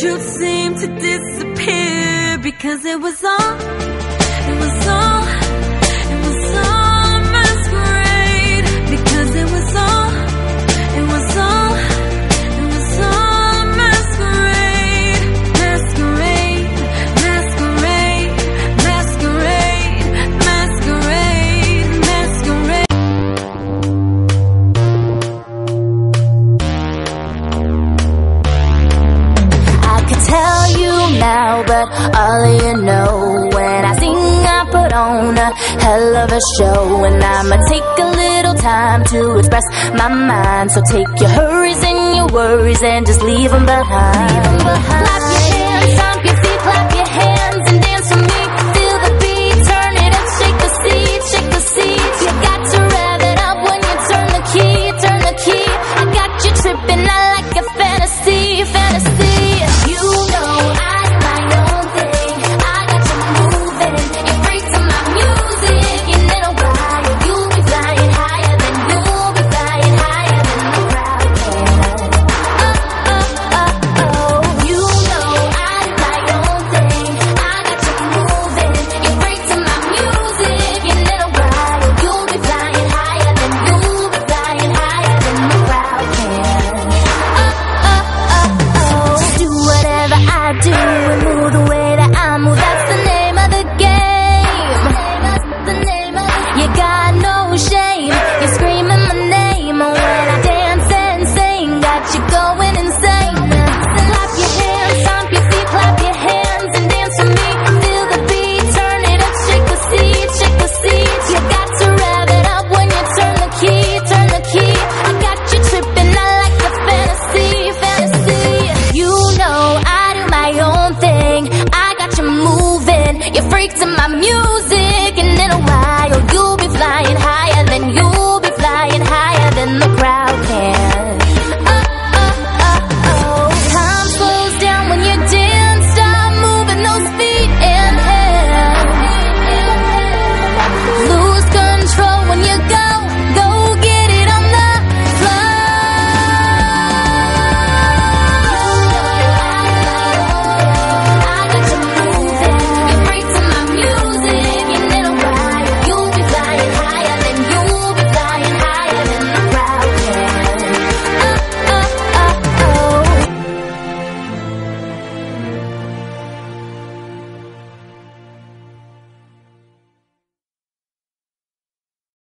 truth seemed to disappear because it was all but all you know when I sing, I put on a hell of a show, and I'ma take a little time to express my mind. So take your hurries and your worries and just leave them behind. Leave them behind. freak to my music, and in a while you'll